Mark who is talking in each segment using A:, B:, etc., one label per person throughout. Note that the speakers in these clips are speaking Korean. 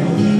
A: 내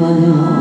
A: 가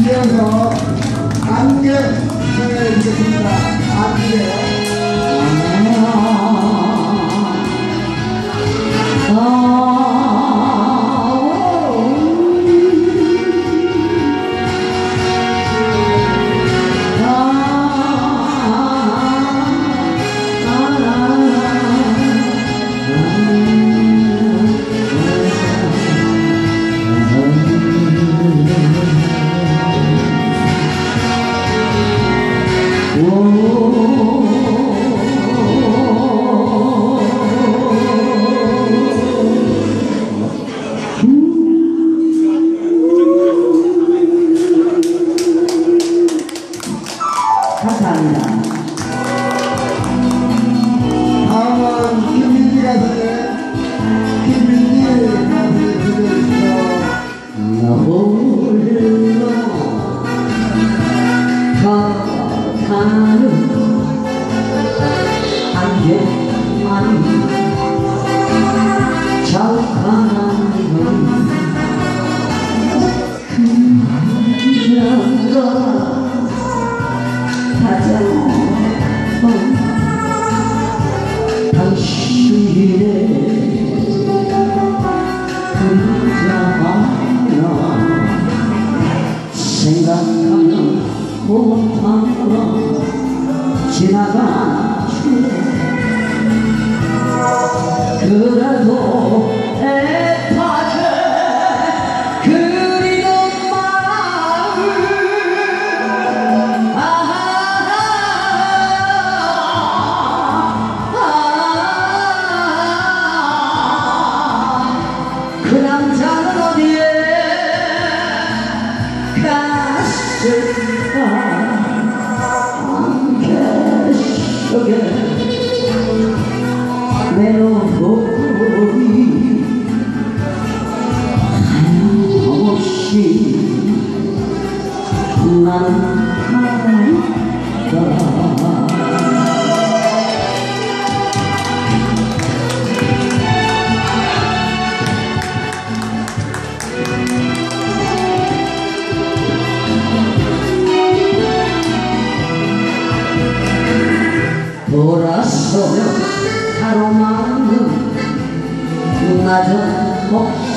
B: 이어서 안개 보내주겠습니다.
A: 안개. 아니 잠깐 아니면 그녀가 가장 당신의 또 돌아서며 가로막는 그마저 먹